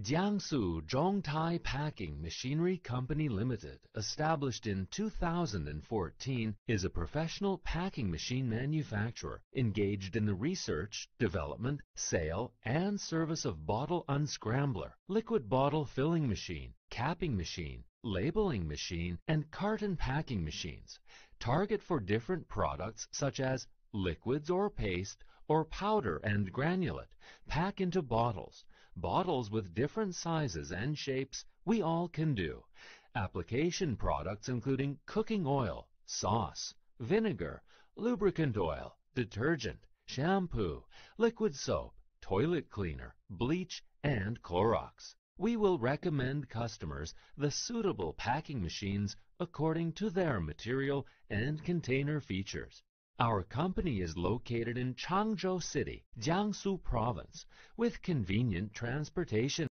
Jiangsu Zhongtai Packing Machinery Company Limited, established in 2014, is a professional packing machine manufacturer engaged in the research, development, sale, and service of bottle unscrambler, liquid bottle filling machine, capping machine, labeling machine, and carton packing machines. Target for different products such as liquids or paste, or powder and granulate, pack into bottles. Bottles with different sizes and shapes we all can do. Application products including cooking oil, sauce, vinegar, lubricant oil, detergent, shampoo, liquid soap, toilet cleaner, bleach, and Clorox. We will recommend customers the suitable packing machines according to their material and container features. Our company is located in Changzhou City, Jiangsu Province, with convenient transportation.